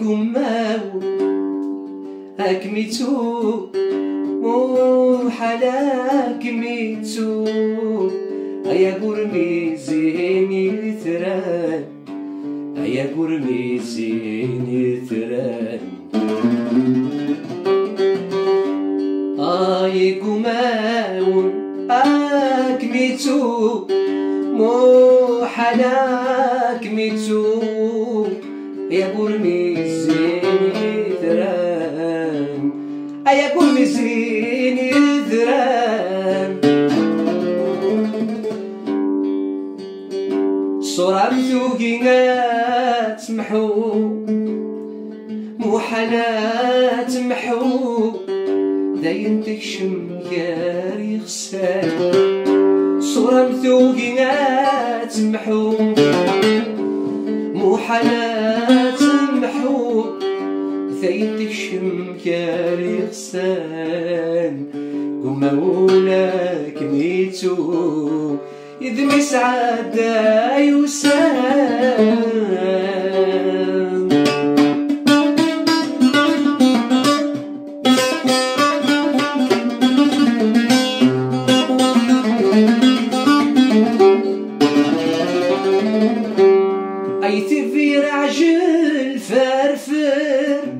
ايكم ماو اكميتو مو حلاك ميتو ايا قرمي زيني ثران ايا قرمي زيني ثران آيكم ماو اكميتو مو حلاك ميتو يا قرمي زيني ثران يا قرمي زيني ثران صورة مثوقينا تمحو مو حالات محو. داين تكشم يا ريغسان صورة مثوقينا تمحو مو محو ثيتك شمكاري غسان قم مولاك ميتو يدمي سعادة يوسان ايتي في عجل فرفر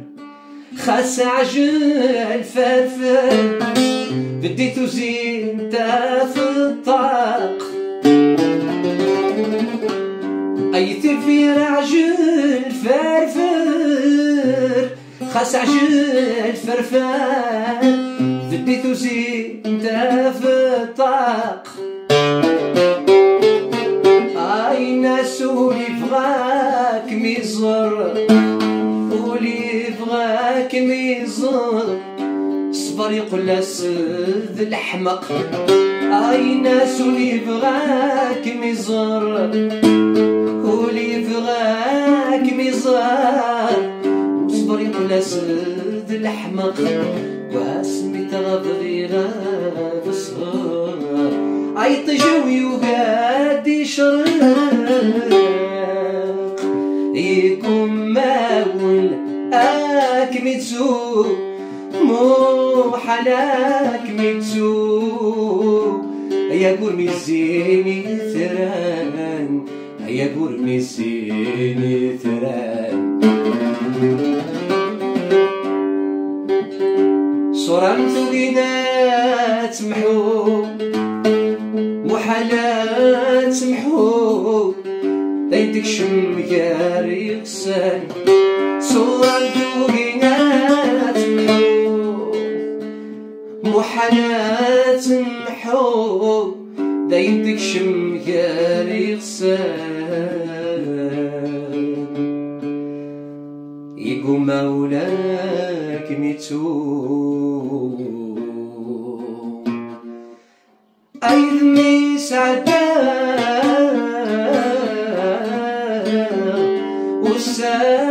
خاس عجل فرفر بديتو زين في الطاق. ايتي في عجل فرفر خاس عجل فرفر بديتو زين في الطاق. اي ناس ولي بغاك ميزر صبر يقول سد الحمق اي ناس ولي بغاك ميزر ولي بغاك ميزر صبر يقول سد الحمق واسمي تغضغي غاب صغار أي طجوي وقادي شرق يكون ماول آك ميتسو حلاك ميتسو يا قرمي زيني ثران يا قرمي زيني ثران صورة متوقينات محو محلات محو ليتك شم يا ريقسان صورة متوقينات محلات محو ليتك شم ريقسان يقو مولاك ميتو أيدني سعدا وسام